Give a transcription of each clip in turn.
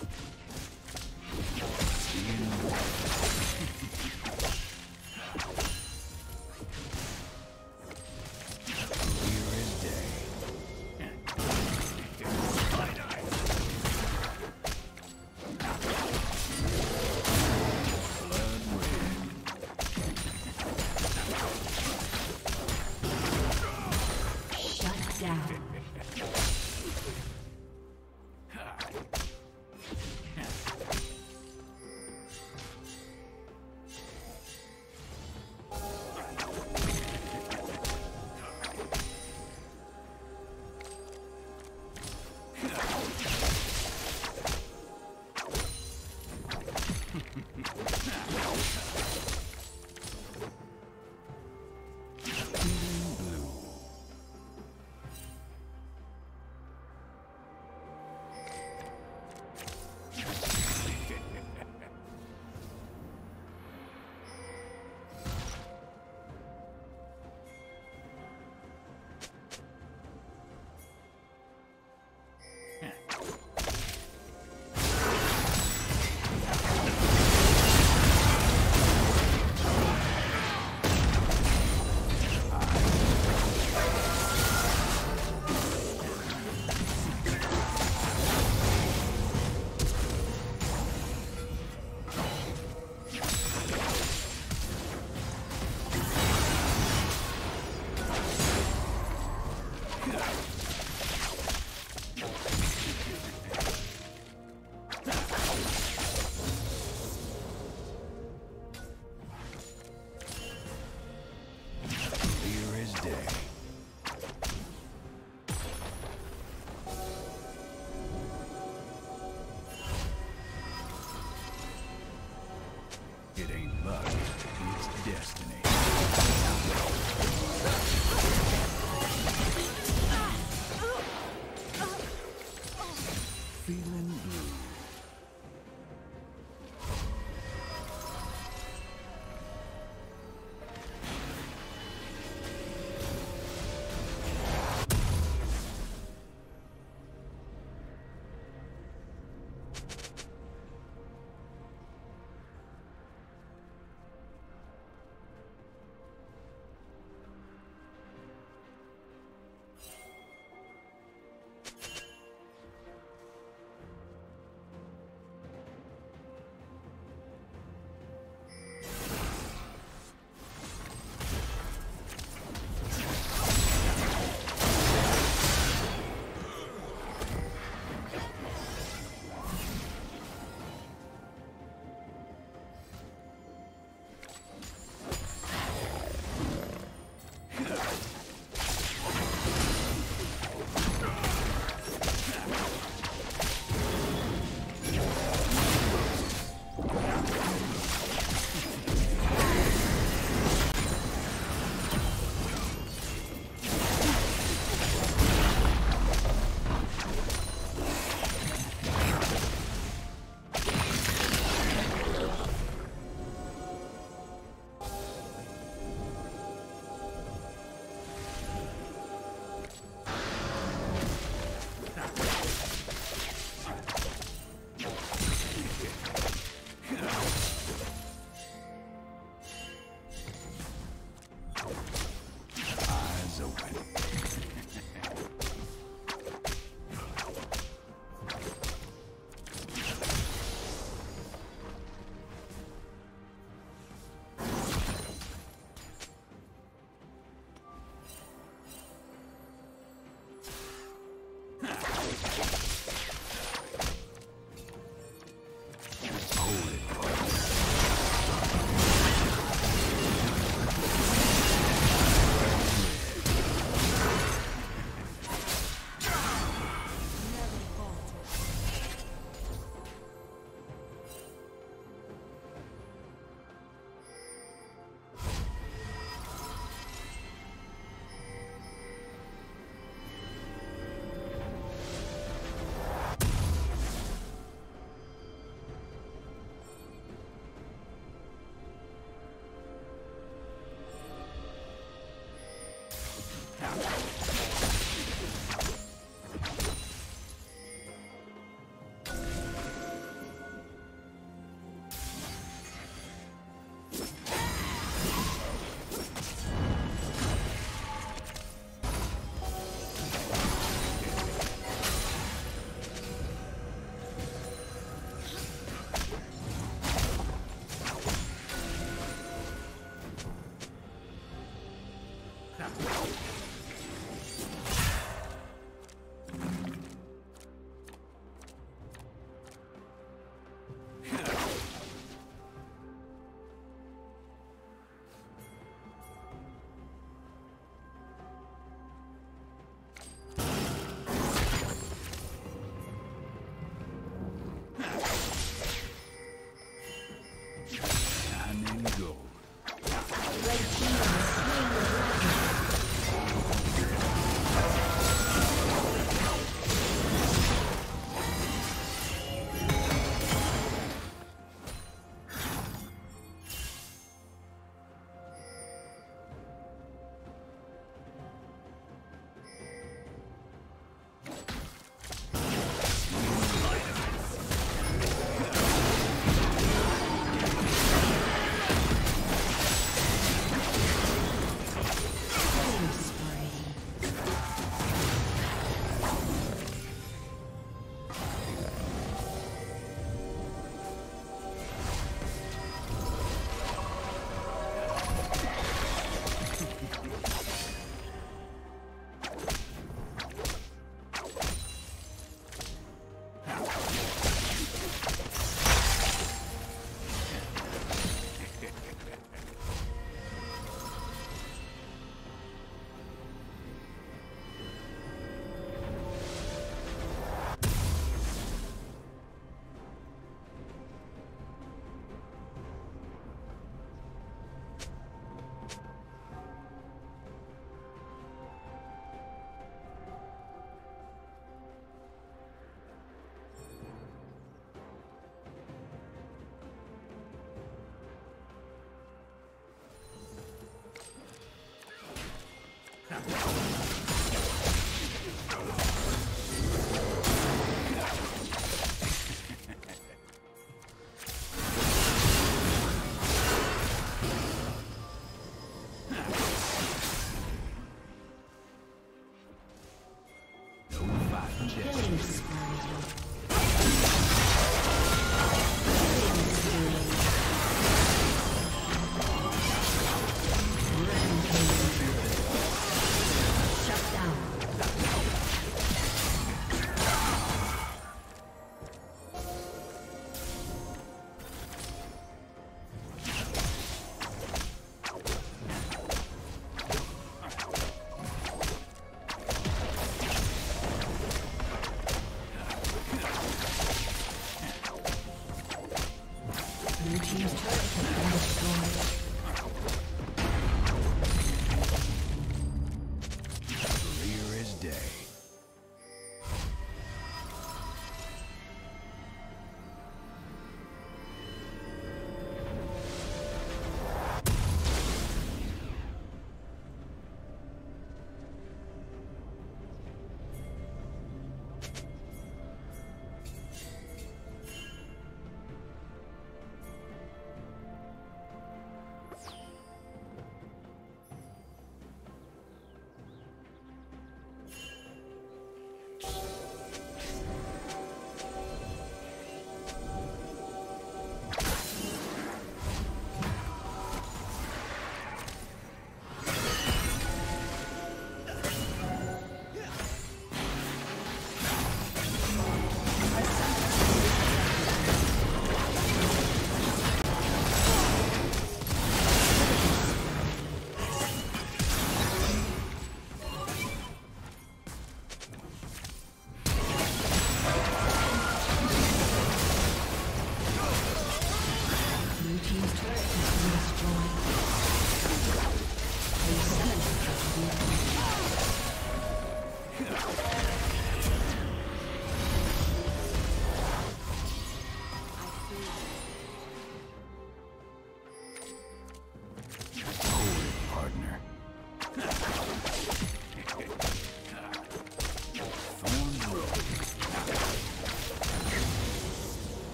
Down.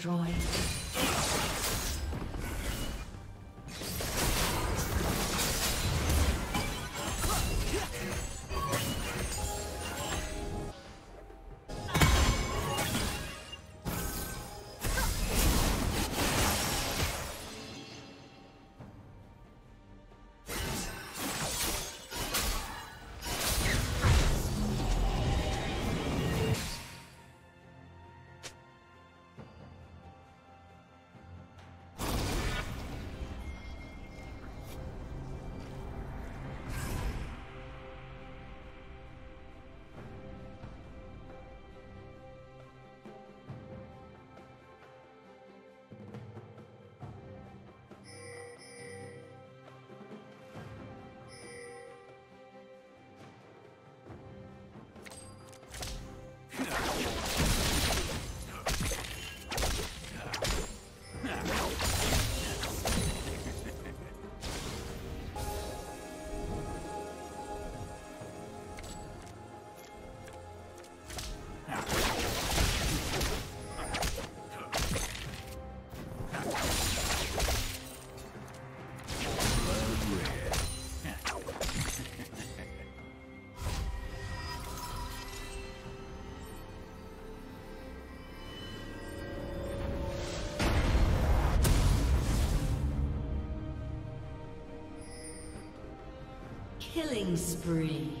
destroyed. Killing spree.